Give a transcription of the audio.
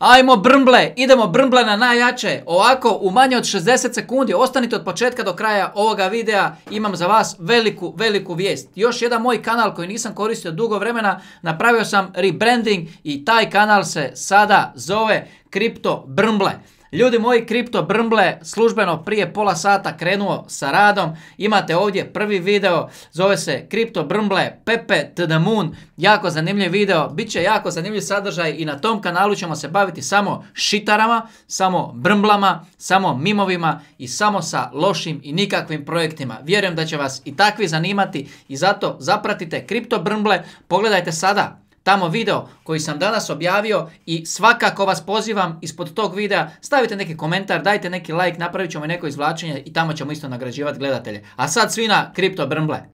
Ajmo brmble, idemo brmble na najjače. Ovako, u manje od 60 sekundi, ostanite od početka do kraja ovoga videa. Imam za vas veliku, veliku vijest. Još jedan moj kanal koji nisam koristio dugo vremena, napravio sam rebranding i taj kanal se sada zove Kripto Brmble. Ljudi moji, Kripto Brmble službeno prije pola sata krenuo sa radom. Imate ovdje prvi video, zove se Kripto Brmble Pepe to the Moon. Jako zanimljiv video, bit će jako zanimljiv sadržaj i na tom kanalu ćemo se baviti samo šitarama, samo brmblama, samo mimovima i samo sa lošim i nikakvim projektima. Vjerujem da će vas i takvi zanimati i zato zapratite Kripto Brmble, pogledajte sada tamo video koji sam danas objavio i svakako vas pozivam ispod tog videa stavite neki komentar, dajte neki like, napravit ćemo neko izvlačenje i tamo ćemo isto nagrađivati gledatelje. A sad svi na Kripto Brmble.